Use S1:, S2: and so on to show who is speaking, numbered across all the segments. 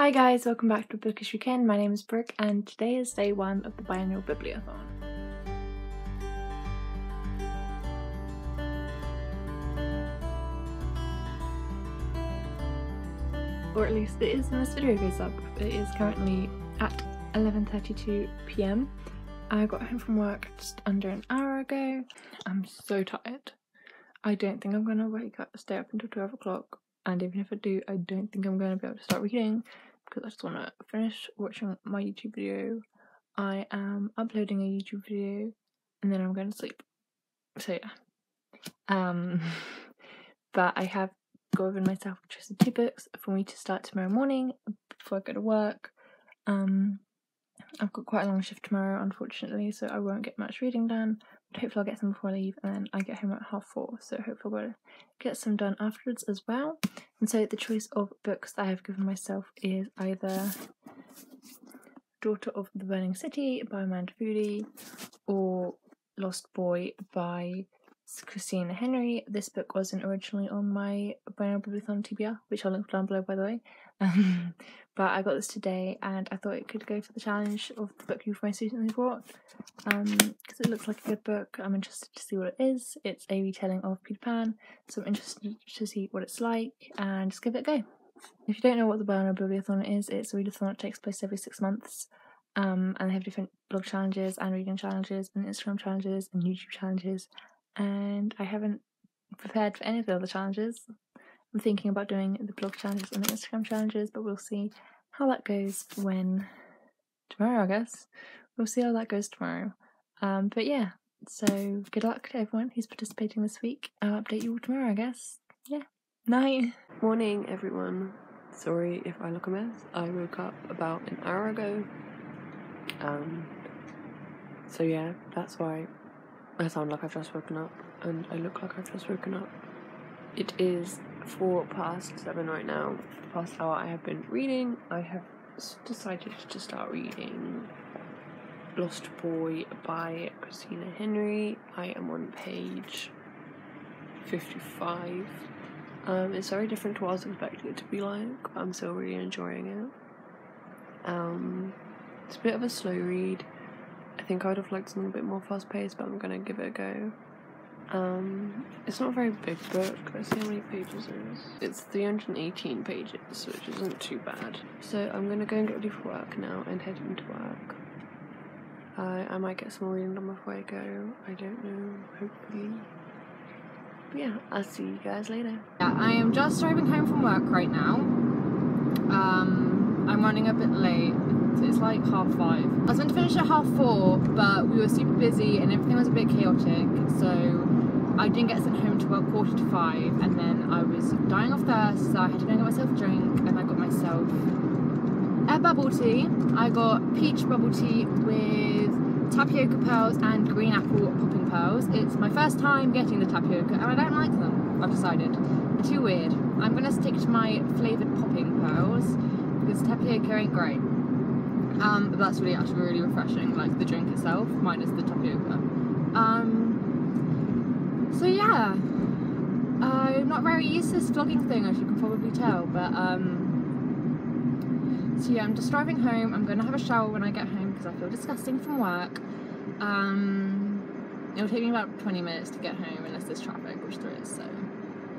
S1: Hi guys, welcome back to Bookish Weekend. My name is Brooke and today is day one of the Biennial bibliothon. Or at least it is when this video goes up. It is currently at 11.32pm. I got home from work just under an hour ago. I'm so tired. I don't think I'm gonna wake up, stay up until 12 o'clock and even if I do, I don't think I'm going to be able to start reading because I just want to finish watching my YouTube video. I am uploading a YouTube video and then I'm going to sleep. So yeah. Um, but I have given myself just two books for me to start tomorrow morning before I go to work. Um, I've got quite a long shift tomorrow, unfortunately, so I won't get much reading done. Hopefully, I'll get some before I leave, and then I get home at half four. So hopefully, I'll get some done afterwards as well. And so the choice of books that I have given myself is either Daughter of the Burning City by Amanda Foody or Lost Boy by Christina Henry. This book wasn't originally on my Biannual Bibliothon TBR, which I'll link down below by the way. Um, but I got this today and I thought it could go for the challenge of the book you've most recently bought because um, it looks like a good book. I'm interested to see what it is. It's a retelling of Peter Pan, so I'm interested to see what it's like and just give it a go. If you don't know what the Biannual Bibliothon is, it's a readathon that takes place every six months. Um, and they have different blog challenges and reading challenges and Instagram challenges and YouTube challenges. And I haven't prepared for any of the other challenges. I'm thinking about doing the blog challenges and the Instagram challenges, but we'll see how that goes when tomorrow, I guess. We'll see how that goes tomorrow. Um, but yeah, so good luck to everyone who's participating this week. I'll update you all tomorrow, I guess. Yeah. Night.
S2: Morning, everyone. Sorry if I look a mess. I woke up about an hour ago. Um, so yeah, that's why I sound like I've just woken up and I look like I've just woken up. It is four past seven right now. The past hour I have been reading. I have decided to start reading Lost Boy by Christina Henry. I am on page 55. Um, it's very different to what I was expecting it to be like, but I'm still really enjoying it. Um, it's a bit of a slow read. I think I would have liked something a bit more fast paced, but I'm gonna give it a go. Um, it's not a very big book. Let's see how many pages it is. It's 318 pages, which isn't too bad. So I'm gonna go and get ready for work now and head into work. Uh, I might get some reading done before I go. I don't know. Hopefully. But yeah, I'll see you guys later.
S3: Yeah, I am just driving home from work right now. Um, I'm running a bit late. It's like half five. I was meant to finish at half four, but we were super busy and everything was a bit chaotic. So I didn't get sent home till about quarter to five, and then I was dying of thirst, so I had to go and get myself a drink, and I got myself a bubble tea. I got peach bubble tea with tapioca pearls and green apple popping pearls. It's my first time getting the tapioca, and I don't like them. I've decided they're too weird. I'm gonna stick to my flavoured popping pearls because tapioca ain't great. Um, but that's really actually really refreshing, like the drink itself, minus the tapioca. Um, so yeah, I'm not very used to this vlogging thing as you can probably tell, but um, so yeah, I'm just driving home. I'm going to have a shower when I get home because I feel disgusting from work. Um, it'll take me about 20 minutes to get home unless there's traffic, which there is, so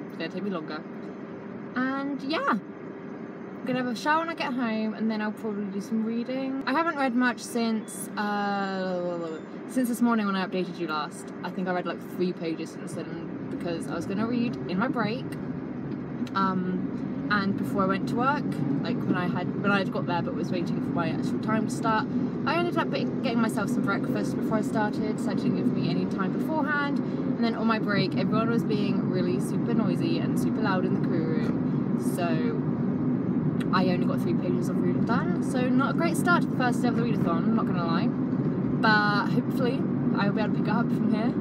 S3: it's to take me longer. And yeah, I'm gonna have a shower when I get home and then I'll probably do some reading. I haven't read much since uh, since this morning when I updated you last. I think I read like three pages since then because I was gonna read in my break. Um, and before I went to work, like when I had when I had got there but was waiting for my actual time to start, I ended up getting myself some breakfast before I started, so I didn't give me any time beforehand. And then on my break, everyone was being really super noisy and super loud in the crew room, so I only got three pages of reading done, so not a great start to the first day of the readathon, I'm not gonna lie. But hopefully I'll be able to pick up from here.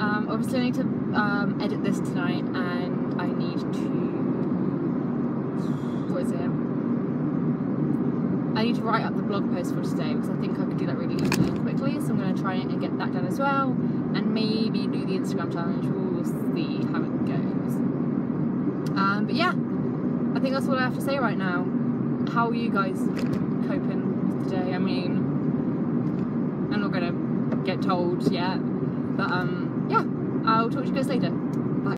S3: Um, obviously I need to um, edit this tonight and I need to, what is it? I need to write up the blog post for today because I think I could do that really easily and quickly, so I'm to try and get that done as well, and maybe do the Instagram challenge, we'll see how it goes. Um, but yeah, I think that's all I have to say right now. how are you guys coping with the day? I mean, I'm not gonna get told yet, but um, yeah, I'll talk to you guys later. Bye.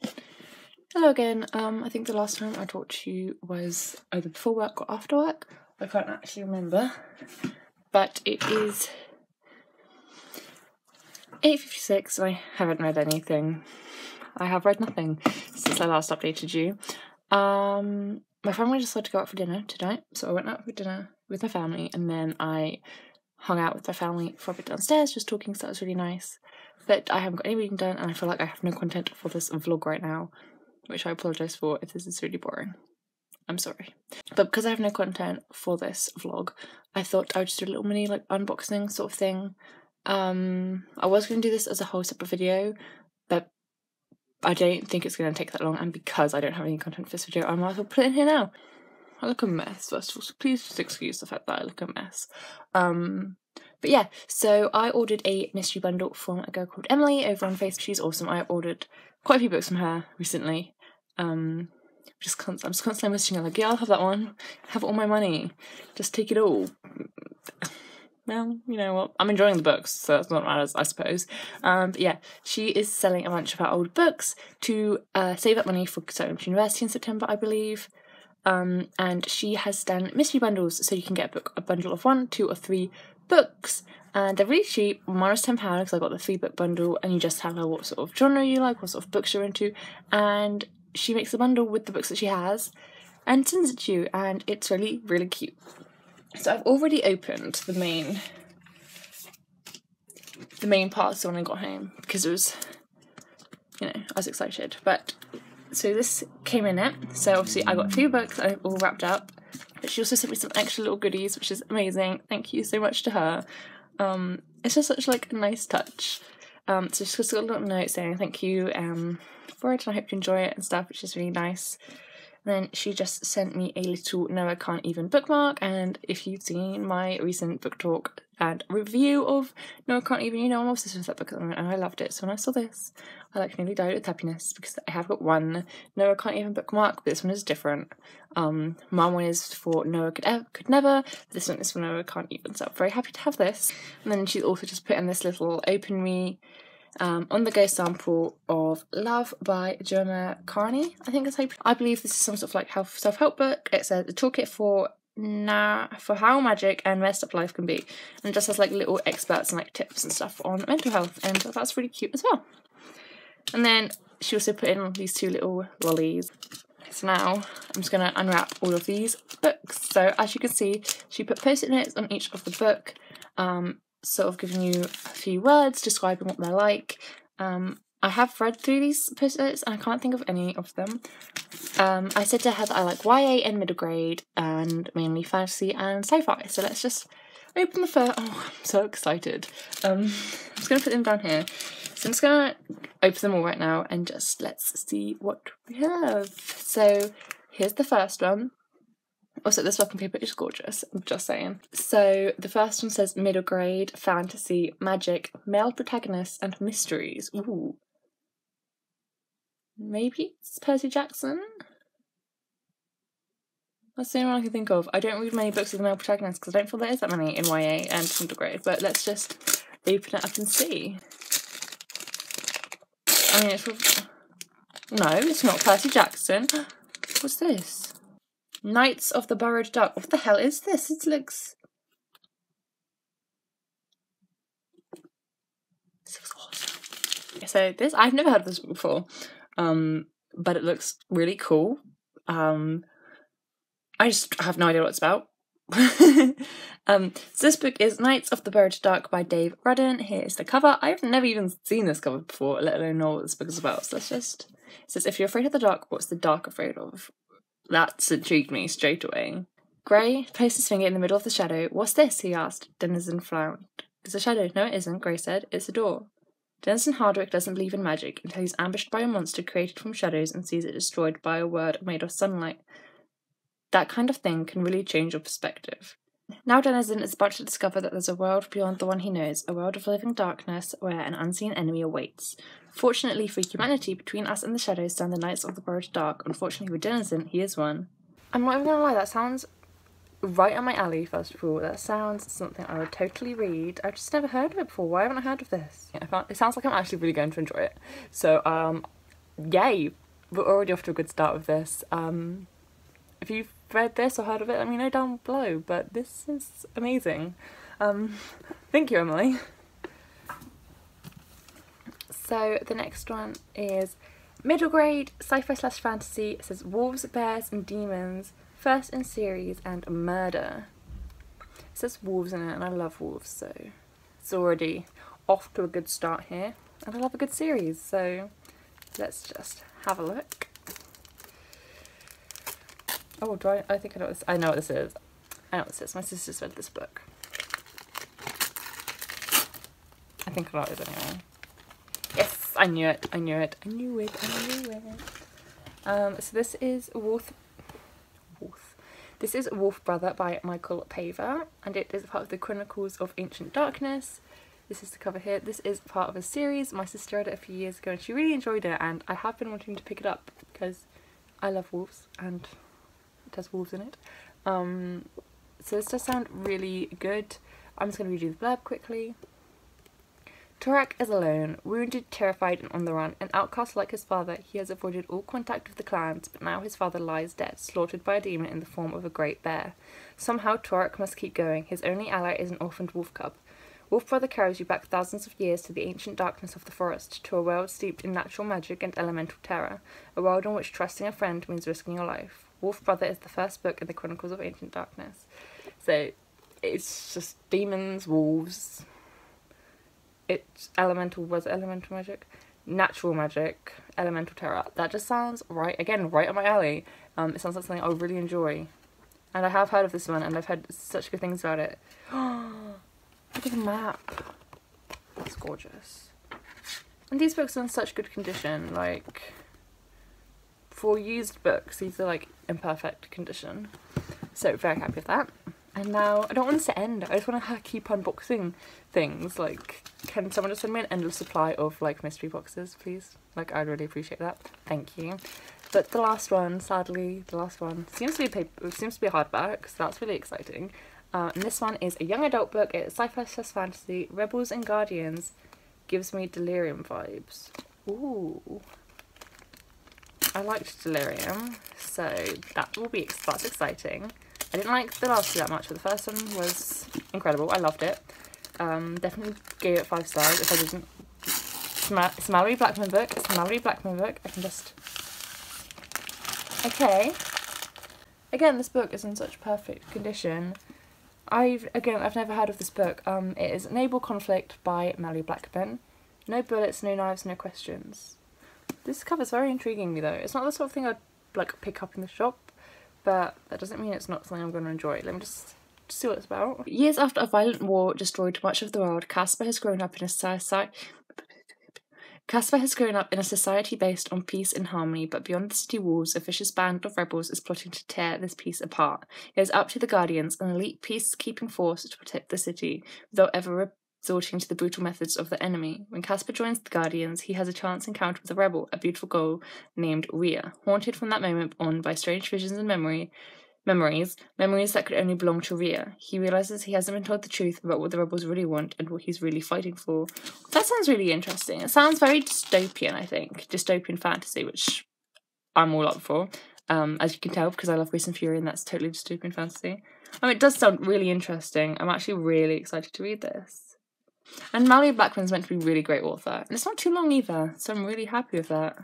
S1: Hello again. Um, I think the last time I talked to you was either before work or after work. I can't actually remember, but it is eight fifty six. I haven't read anything. I have read nothing since I last updated you. Um, my family decided to go out for dinner tonight, so I went out for dinner with my family, and then I hung out with my family for a bit downstairs, just talking. So that was really nice. But I haven't got any reading done, and I feel like I have no content for this vlog right now, which I apologise for if this is really boring. I'm sorry. But because I have no content for this vlog, I thought I would just do a little mini like unboxing sort of thing. Um, I was going to do this as a whole separate video, I don't think it's going to take that long. And because I don't have any content for this video, I might as well put it in here now. I look a mess, first of all, so please just excuse the fact that I look a mess. Um, but yeah, so I ordered a mystery bundle from a girl called Emily over on Facebook. She's awesome. I ordered quite a few books from her recently. Um, just I'm just constantly messaging her like, yeah, I'll have that one. Have all my money. Just take it all. Well, you know what? I'm enjoying the books, so that's not matters, I suppose. Um, but yeah, she is selling a bunch of her old books to uh, save up money for Stonehenge University in September, I believe. Um, and she has done mystery bundles, so you can get a book, a bundle of one, two, or three books. And they're really cheap. Ten pounds. because I got the three book bundle, and you just tell her what sort of genre you like, what sort of books you're into, and she makes a bundle with the books that she has, and sends it to you. And it's really, really cute. So I've already opened the main, the main parts when I got home because it was, you know, I was excited. But so this came in it. So obviously I got three books all wrapped up. But she also sent me some extra little goodies, which is amazing. Thank you so much to her. Um, it's just such like a nice touch. Um, so she's just got a little note saying thank you um, for it and I hope you enjoy it and stuff, which is really nice. Then she just sent me a little No I Can't Even bookmark. And if you've seen my recent book talk and review of No I Can't Even, you know I'm obsessed with that book at the moment and I loved it. So when I saw this, I like nearly died with happiness because I have got one No I Can't Even bookmark, but this one is different. Um, my one is for No I Could, ever, could Never, this one is for No I Can't Even. So I'm very happy to have this. And then she's also just put in this little Open Me um, on the go sample of Love by Gemma Cairney, I think is how I believe this is some sort of like health self help book. It says a toolkit for now for how magic and messed up life can be, and just has like little experts and like tips and stuff on mental health, and that's really cute as well. And then she also put in these two little lollies. So now I'm just going to unwrap all of these books. So as you can see, she put post-it notes on each of the book. Um, sort of giving you a few words describing what they're like. Um, I have read through these post-its and I can't think of any of them. Um, I said to her that I like YA and middle grade and mainly fantasy and sci-fi. So let's just open the first. Oh, I'm so excited. Um, I'm just gonna put them down here. So I'm just gonna open them all right now and just let's see what we have. So here's the first one. Also, this wrapping paper is gorgeous, I'm just saying. So, the first one says middle grade, fantasy, magic, male protagonists, and mysteries. Ooh. Maybe it's Percy Jackson? That's the only one I can think of. I don't read many books with male protagonists because I don't feel there is that many in YA and middle grade, but let's just open it up and see. I mean, it's. No, it's not Percy Jackson. What's this? Knights of the Borrowed Dark. What the hell is this? It looks. So this I've never heard of this before, um, but it looks really cool. Um, I just have no idea what it's about. um, so this book is Knights of the Borrowed Dark by Dave Rudden. Here is the cover. I've never even seen this cover before, let alone know what this book is about. So let's just. It says, if you're afraid of the dark, what's the dark afraid of? That's intrigued me straight away. Gray placed his finger in the middle of the shadow. What's this? he asked. Denizen frowned. It's a shadow. No, it isn't, Gray said. It's a door. Denizen Hardwick doesn't believe in magic until he's ambushed by a monster created from shadows and sees it destroyed by a word made of sunlight. That kind of thing can really change your perspective. Now Denizen is about to discover that there's a world beyond the one he knows, a world of living darkness where an unseen enemy awaits. Fortunately for humanity, between us and the shadows stand the Knights of the Borrowed Dark. Unfortunately for Denizen, he is one. I'm not even gonna lie, that sounds right on my alley, first of all. That sounds something I would totally read. I've just never heard of it before. Why haven't I heard of this? It sounds like I'm actually really going to enjoy it. So, um, yay! We're already off to a good start with this. Um, if you've read this or heard of it, let me know down below. But this is amazing. Um, thank you, Emily. So the next one is middle grade sci-fi slash fantasy. It says wolves, bears, and demons. First in series and murder. It says wolves in it, and I love wolves, so it's already off to a good start here. And I love a good series, so let's just have a look. Oh, do I? I think I know this. I know what this is. I know what this is. My sister's read this book. I think I know it anyway. I knew it. I knew it. I knew it. I knew it. Um, so this is Wolf. Wolf. This is Wolf Brother by Michelle Paver, and it is part of the Chronicles of Ancient Darkness. This is the cover here. This is part of a series. My sister read it a few years ago and she really enjoyed it and I have been wanting to pick it up because I love wolves and it has wolves in it. Um, so this does sound really good. I'm just going to read you the blurb quickly. Torak is alone, wounded, terrified and on the run. An outcast like his father, he has avoided all contact with the clans, but now his father lies dead, slaughtered by a demon in the form of a great bear. Somehow Torak must keep going. His only ally is an orphaned wolf cub. Wolf Brother carries you back thousands of years to the ancient darkness of the forest, to a world steeped in natural magic and elemental terror, a world in which trusting a friend means risking your life. Wolf Brother is the first book in the Chronicles of Ancient Darkness. So it's just demons, wolves. It's elemental was elemental magic, natural magic, elemental terror. That just sounds right again, right up my alley. Um, it sounds like something I really enjoy, and I have heard of this one, and I've heard such good things about it. Look at the map. That's gorgeous. And these books are in such good condition, like for used books, these are like in perfect condition. So very happy with that. And now I don't want this to end. I just want to keep unboxing things. Like, can someone just send me an endless supply of like mystery boxes, please? Like, I'd really appreciate that. Thank you. But the last one, sadly, the last one seems to be paper, seems to be hardback, so that's really exciting. Uh, and this one is a young adult book. It's sci-fi slash fantasy. Rebels and Guardians gives me Delirium vibes. Ooh. I liked Delirium, so that will be that's exciting. I didn't like the last two that much, but the first one was incredible. I loved it. Um, definitely gave it five stars. If I didn't, it's, Ma it's Blackman book. It's Malorie Blackman book. I can just okay. Again, this book is in such perfect condition. I've again I've never heard of this book. Um, it is Noble Conflict by Malorie Blackman. No bullets, no knives, no questions. This cover's very intriguing me though. It's not the sort of thing I'd like pick up in the shop, but that doesn't mean it's not something I'm going to enjoy. Let me just see what it's about. Years after a violent war destroyed much of the world, Casper has grown up in a society. Casper has grown up in a society based on peace and harmony, but beyond the city walls, a vicious band of rebels is plotting to tear this peace apart. It is up to the Guardians, an elite peacekeeping force, to protect the city, without ever resorting to the brutal methods of the enemy. When Casper joins the Guardians, he has a chance encounter with a rebel, a beautiful girl named Rhea. Haunted from that moment on by strange visions and memory, memories, memories that could only belong to Rhea. He realizes he hasn't been told the truth about what the rebels really want and what he's really fighting for. That sounds really interesting. It sounds very dystopian, I think. Dystopian fantasy, which I'm all up for. Um, as you can tell, because I love Grace and Fury, and that's totally dystopian fantasy. I mean, it does sound really interesting. I'm actually really excited to read this. And Malorie Blackman's meant to be a really great author. And it's not too long either, so I'm really happy with that.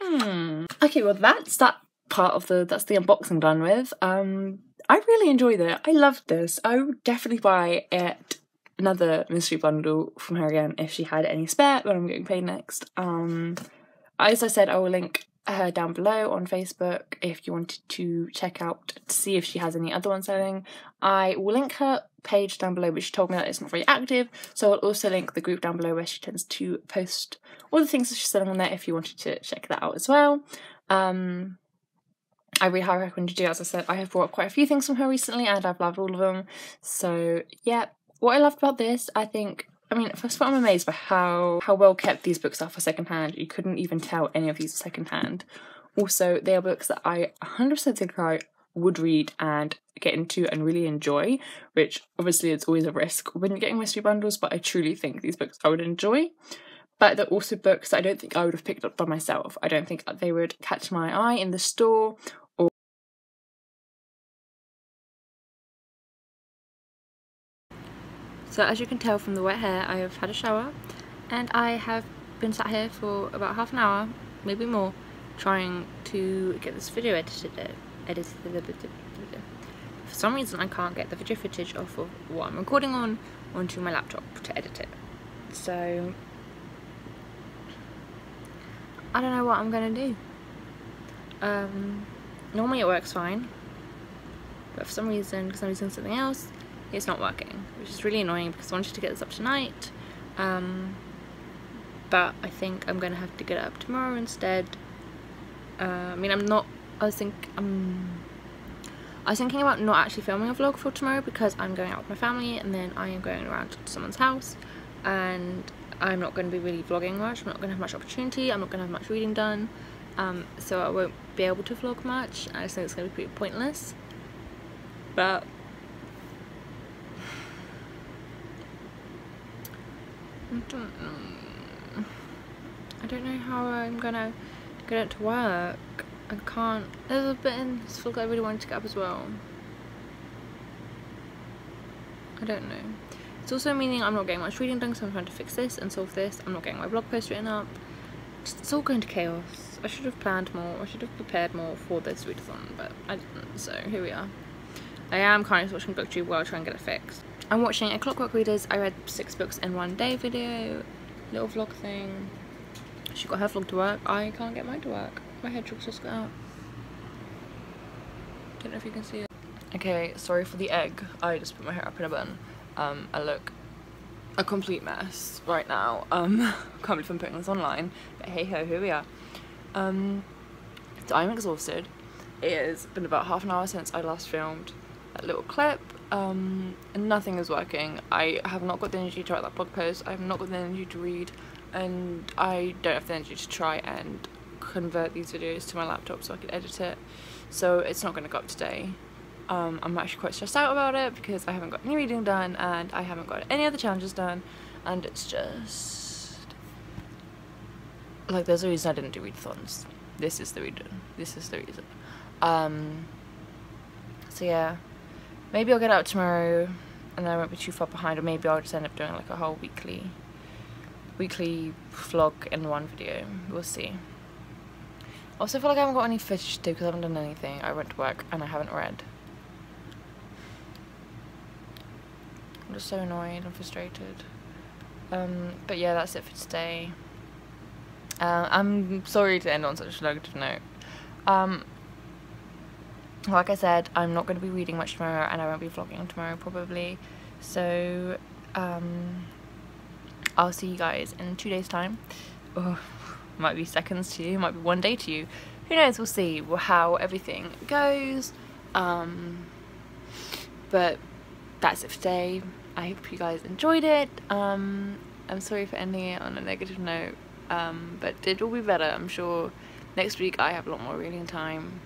S1: Hmm. Okay, well that's that part of the that's the unboxing done with. Um I really enjoyed it. I loved this. I would definitely buy it another mystery bundle from her again if she had any spare when I'm getting paid next. Um as I said, I will link her down below on Facebook if you wanted to check out to see if she has any other ones selling. I will link her page down below, she told me that it's not very active, so I'll also link the group down below where she tends to post all the things that she's selling on there if you wanted to check that out as well. Um, I really highly recommend you do. As I said, I have bought quite a few things from her recently, and I've loved all of them. So yeah, what I loved about this, I think. I mean, first of all, I'm amazed by how how well kept these books are for secondhand. You couldn't even tell any of these are secondhand. Also, they are books that I 100% think are would read and get into and really enjoy, which obviously it's always a risk when getting mystery bundles, but I truly think these books I would enjoy. But they're also books I don't think I would have picked up by myself. I don't think they would catch my eye in the store or So as you can tell from the wet hair, I have had a shower and I have been sat here for about half an hour, maybe more, trying to get this video edited. Edited for some reason I can't get the video footage off of what I'm recording on onto my laptop to edit it. So I don't know what I'm gonna do. Um, normally it works fine, but for some reason, because I'm using something else, it's not working, which is really annoying because I wanted to get this up tonight. Um, but I think I'm gonna have to get it up tomorrow instead. Uh, I mean, I'm not. I was think um, I was thinking about not actually filming a vlog for tomorrow because I'm going out with my family and then I am going around to someone's house and I'm not going to be really vlogging much. I'm not going to have much opportunity. I'm not going to have much reading done. Um, so I won't be able to vlog much. I just think it's going to be pretty pointless. But I don't know. I don't know how I'm gonna get it to work. I can't. There's a bit in this vlog I really wanted to get up as well. I don't know. It's also meaning I'm not getting much reading done so I'm trying to fix this and solve this. I'm not getting my blog post written up. It's all going to chaos. I should have planned more. I should have prepared more for this readathon, but I didn't. So here we are. I am currently watching booktube while I try and get it fixed. I'm watching a Clockwork Readers. I read six books in one day video. Little vlog thing. She got her vlog to work. I can't get mine to work. My hedgehog's just got out. Don't know if you can see it. Okay, sorry for the egg. I just put my hair up in a bun. Um, I look a complete mess right now. Um, can't believe I'm putting this online, but hey ho, here we are. Um, so I'm exhausted. It has been about half an hour since I last filmed that little clip. Um, and nothing is working. I have not got the energy to write that blog post. I have not got the energy to read, and I don't have the energy to try and convert these videos to my laptop so I can edit it. So it's not going to go up today. Um, I'm actually quite stressed out about it because I haven't got any reading done and I haven't got any other challenges done and it's just like there's a reason I didn't do readathons. This is the reason. This is the reason. Um, so yeah, maybe I'll get out tomorrow and I won't be too far behind or maybe I'll just end up doing like a whole weekly weekly vlog in one video. We'll see. Also feel like I haven't got any footage to do because I haven't done anything. I went to work and I haven't read. I'm just so annoyed and frustrated. Um, but yeah, that's it for today. Uh, I'm sorry to end on such a negative note. Um, like I said, I'm not going to be reading much tomorrow and I won't be vlogging tomorrow probably. So, um, I'll see you guys in two days time. Oh, might be seconds to you, it might be one day to you. Who knows, we'll see how everything goes. Um, but that's it for today. I hope you guys enjoyed it. Um, I'm sorry for ending it on a negative note, um, but it will be better. I'm sure next week I have a lot more reading time.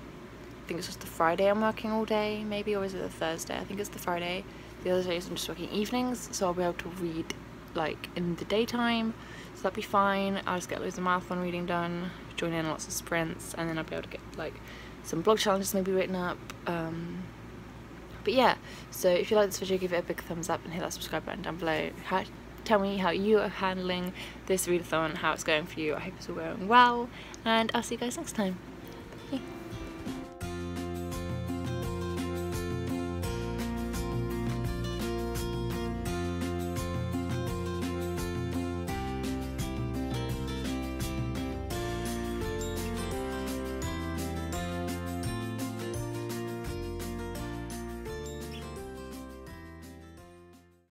S1: I think it's just the Friday I'm working all day, maybe, or is it the Thursday? I think it's the Friday. The other days I'm just working evenings, so I'll be able to read like in the daytime, so that'll be fine. I'll just get loads of marathon reading done, join in lots of sprints, and then I'll be able to get like some blog challenges maybe written up. Um, but yeah, so if you like this video, give it a big thumbs up and hit that subscribe button down below. How, tell me how you are handling this readathon, how it's going for you. I hope it's all going well, and I'll see you guys next time.